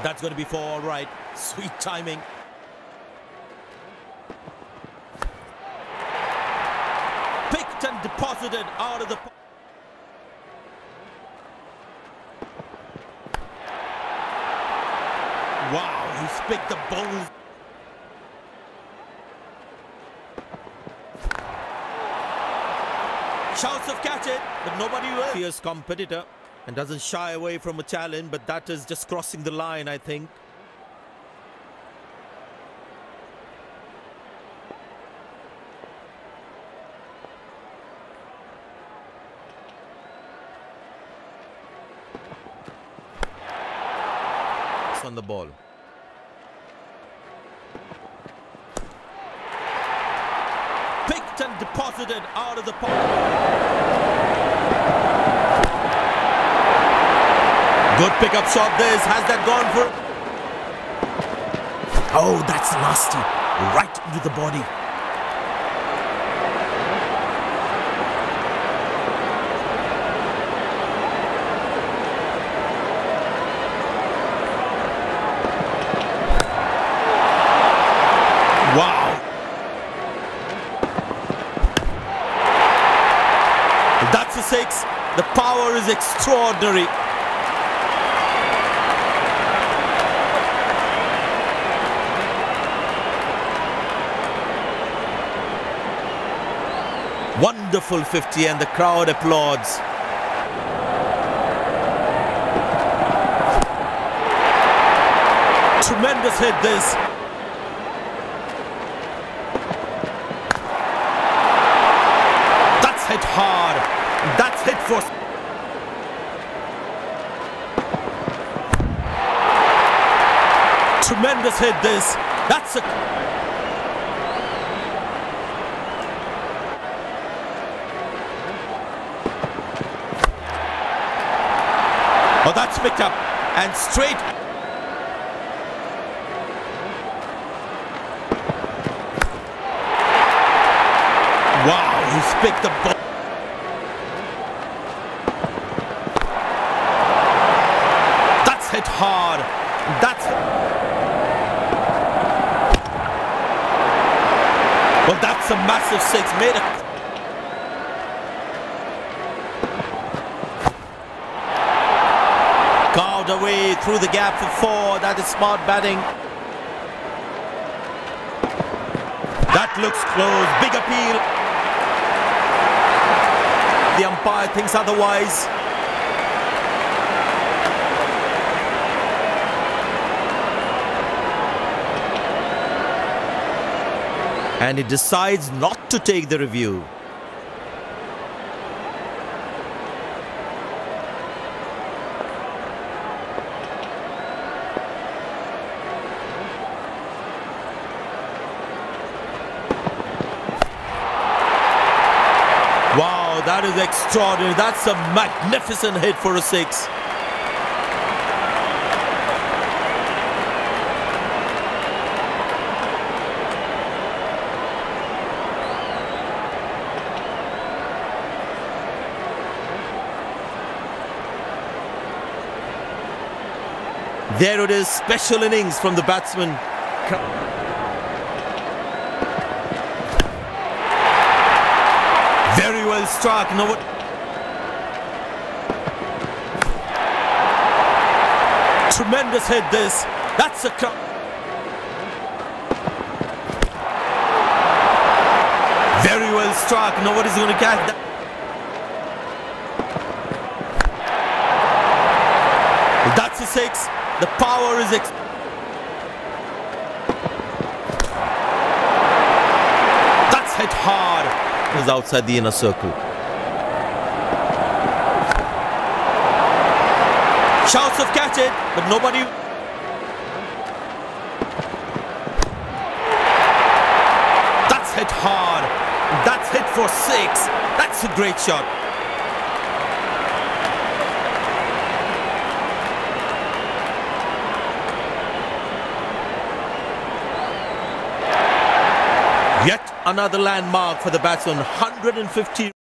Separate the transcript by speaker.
Speaker 1: And that's going to be for all right. Sweet timing. Picked and deposited out of the... Wow, he's picked the ball. Shouts of catch it, but nobody will. Fierce competitor and doesn't shy away from a challenge, but that is just crossing the line, I think. On the ball. Picked and deposited out of the park. Good pickup shot this. Has that gone for... Oh, that's nasty. Right into the body. Wow. That's a six. The power is extraordinary. Wonderful 50 and the crowd applauds. Tremendous hit this. That's hit hard. That's hit for... Tremendous hit this. That's a... Oh, that's picked up and straight. Wow, he's picked the ball. That's hit hard. That's. Well, that's a massive six. Made a Carved away through the gap for four. That is smart batting. That looks close. Big appeal. The umpire thinks otherwise. And he decides not to take the review. Wow, that is extraordinary. That's a magnificent hit for a six. There it is, special innings from the batsman. Struck. No, what? Tremendous hit this. That's a cut. Very well struck. Nobody's going to catch that. That's a six. The power is. Ex- That's hit hard. Is outside the inner circle. Shouts of catch it, but nobody. That's hit hard. That's hit for six. That's a great shot. Yet another landmark for the batsman. 150.